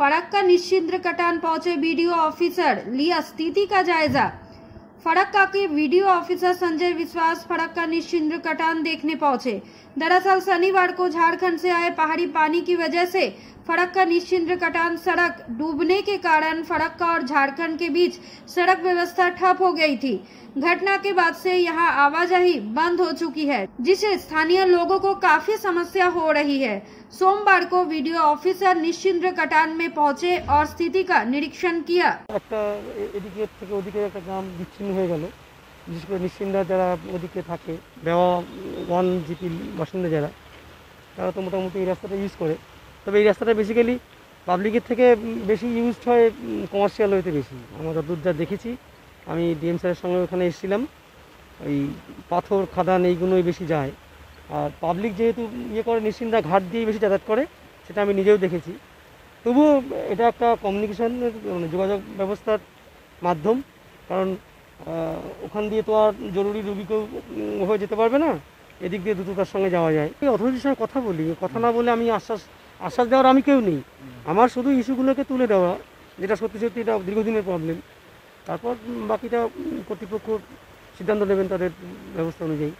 फरक्का निश्चिंद्र कटान पहुँचे video officer. लिया स्थिति का जायजा। फरक्का के वीडियो ऑफिसर संजय विश्वास फरक्का निश्चिंद्र कटान देखने पहुँचे। दरअसल शनिवार को झारखंड से आए पहाड़ी पानी की वजह से फरक्का निश्चिंद्र कटान सड़क डूबने के कारण फरक्का और झारखंड के बीच सड़क व्यवस्था ठप हो गई थी घटना के बाद से यहां आवाजाही बंद हो चुकी है जिससे स्थानीय लोगों को काफी समस्या हो रही है सोमवार को वीडियो ऑफिसर निश्चिंद्र कटान में पहुंचे और स्थिति का निरीक्षण किया একটা এ- এদিকে থেকে ওদিকে একটা গ্রাম বিচ্ছিন্ন হয়ে গেল বিশেষ করে নিশ্চিন্দা যারা ওদিকে থাকে দেওয়া ওয়ান জিপি বাসিন্দা যারা তারা তো মোটামুটি এই রাস্তাটা ইউজ করে তবে এই রাস্তাটা বেসিক্যালি পাবলিকের থেকে বেশি ইউজ হয় কমার্শিয়াল হইতে বেশি। আমরা যতদূর যা দেখেছি, আমি ডিএম স্যারের সঙ্গে ওখানে এসেছিলাম। ওই পাথর, খাদান এইগুলোই বেশি যায়। আর পাবলিক যেহেতু ইয়ে করে, নিশ্চিন্তা ঘাট দিয়ে বেশি যাতায়াত করে, সেটা আমি নিজেও দেখেছি। তবুও এটা একটা কমিউনিকেশনের মানে যোগাযোগ ব্যবস্থার মাধ্যম। কারণ ওখান দিয়ে তো আর জরুরি রুগীকেও হয়ে যেতে পারবে না। এদিক দিয়ে দ্রুততার সঙ্গে যাওয়া যায়। অথরিটির সঙ্গে কথা বলি। কথা না বলে আমি আশ্বাস আশ্বাস দেওয়ার আমি কেউ নেই। আমার শুধু ইস্যুগুলোকে তুলে দেওয়া, যেটা সত্যি সত্যি এটা দীর্ঘদিনের প্রবলেম তারপর বাকিটা কর্তৃপক্ষ সিদ্ধান্ত নেবেন তাদের ব্যবস্থা অনুযায়ী।